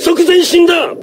速前進だ。